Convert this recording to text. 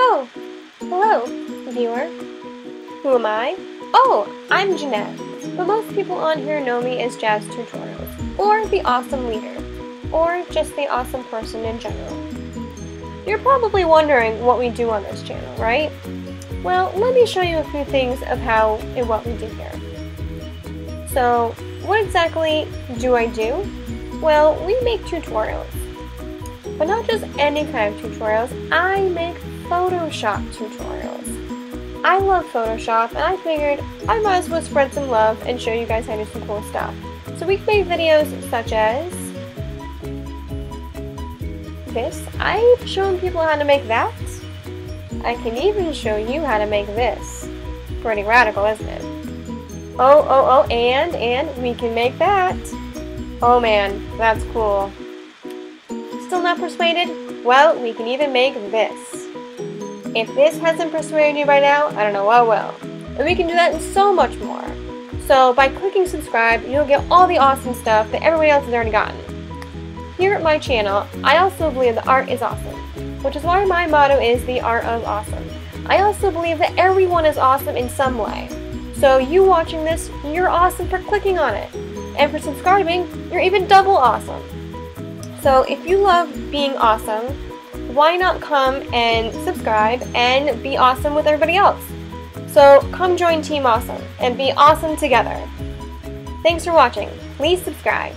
Oh, hello, viewer. Who am I? Oh, I'm Jeanette, but most people on here know me as Jazzed Tutorials, or the Awesome Leader, or just the awesome person in general. You're probably wondering what we do on this channel, right? Well, let me show you a few things of how and what we do here. So, what exactly do I do? Well, we make tutorials. But not just any kind of tutorials, I make Photoshop tutorials. I love Photoshop and I figured I might as well spread some love and show you guys how to do some cool stuff. So we've made videos such as this. I've shown people how to make that. I can even show you how to make this. Pretty radical, isn't it? Oh, oh, oh, and, and we can make that. Oh man, that's cool. Still not persuaded? Well, we can even make this. If this hasn't persuaded you by now, I don't know what will. And we can do that and so much more. So by clicking subscribe, you'll get all the awesome stuff that everybody else has already gotten. Here at my channel, I also believe that art is awesome, which is why my motto is the art of awesome. I also believe that everyone is awesome in some way. So you watching this, you're awesome for clicking on it. And for subscribing, you're even double awesome. So if you love being awesome, why not come and subscribe and be awesome with everybody else? So come join Team Awesome and be awesome together. Thanks for watching. Please subscribe.